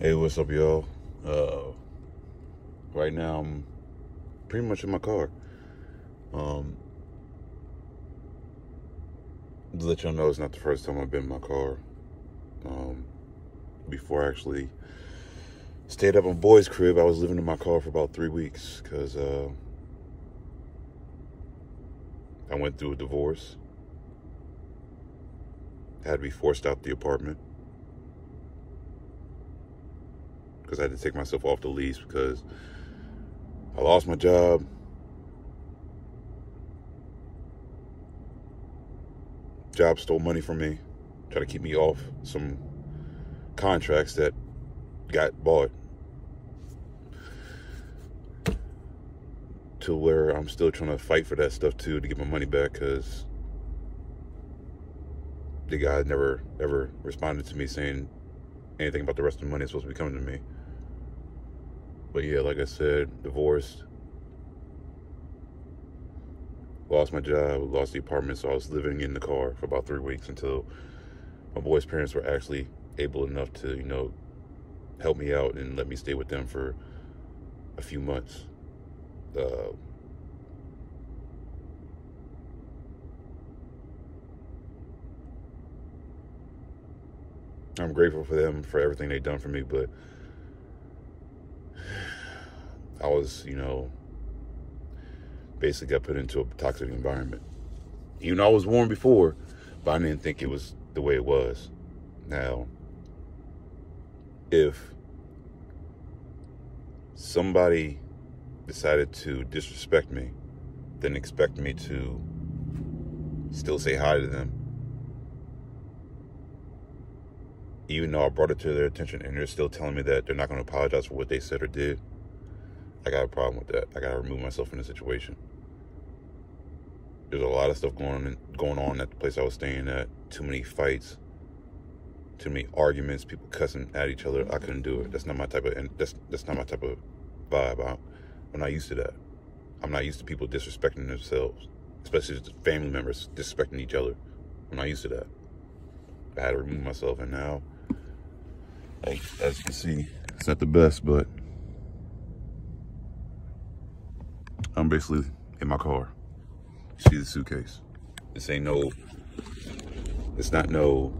Hey, what's up, y'all? Uh, right now, I'm pretty much in my car. Um, to let y'all know, it's not the first time I've been in my car. Um, before I actually stayed up on boy's crib, I was living in my car for about three weeks because uh, I went through a divorce. had to be forced out the apartment. Because I had to take myself off the lease because I lost my job. Job stole money from me, try to keep me off some contracts that got bought. To where I'm still trying to fight for that stuff too to get my money back because the guy never ever responded to me saying anything about the rest of the money that's supposed to be coming to me. But yeah, like I said, divorced. Lost my job, lost the apartment, so I was living in the car for about three weeks until my boy's parents were actually able enough to, you know, help me out and let me stay with them for a few months. Uh, I'm grateful for them for everything they've done for me, but was, you know, basically got put into a toxic environment. Even though I was warned before, but I didn't think it was the way it was. Now, if somebody decided to disrespect me, then expect me to still say hi to them. Even though I brought it to their attention and they're still telling me that they're not going to apologize for what they said or did. I got a problem with that. I got to remove myself from the situation. There's a lot of stuff going on going on at the place I was staying at. Too many fights, too many arguments, people cussing at each other. I couldn't do it. That's not my type of and that's that's not my type of vibe. I, I'm not used to that. I'm not used to people disrespecting themselves, especially family members disrespecting each other. I'm not used to that. I had to remove myself, and now, like, as you can see, it's not the best, but I'm basically in my car. See the suitcase. This ain't no, it's not no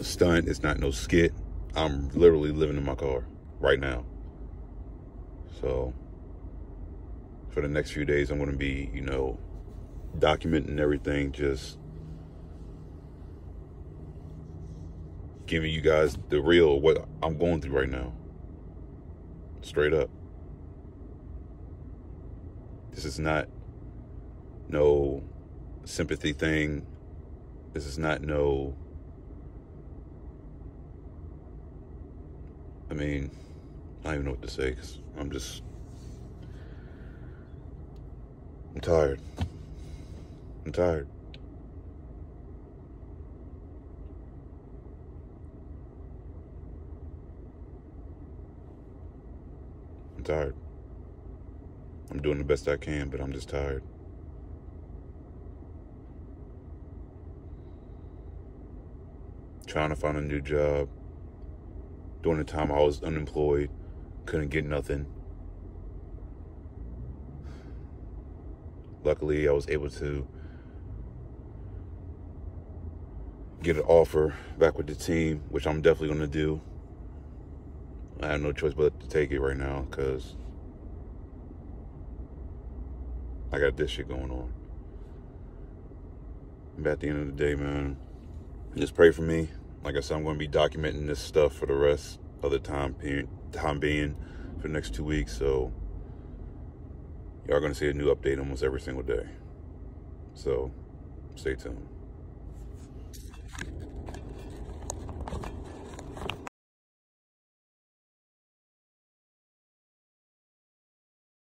stunt. It's not no skit. I'm literally living in my car right now. So for the next few days, I'm going to be, you know, documenting everything, just giving you guys the real what I'm going through right now. Straight up. This is not no sympathy thing. This is not no. I mean, I don't even know what to say because I'm just. I'm tired. I'm tired. I'm tired. I'm doing the best I can, but I'm just tired. Trying to find a new job. During the time I was unemployed, couldn't get nothing. Luckily, I was able to get an offer back with the team, which I'm definitely going to do. I have no choice but to take it right now because I got this shit going on. But at the end of the day, man, just pray for me. Like I said, I'm going to be documenting this stuff for the rest of the time, time being for the next two weeks. So y'all going to see a new update almost every single day. So stay tuned.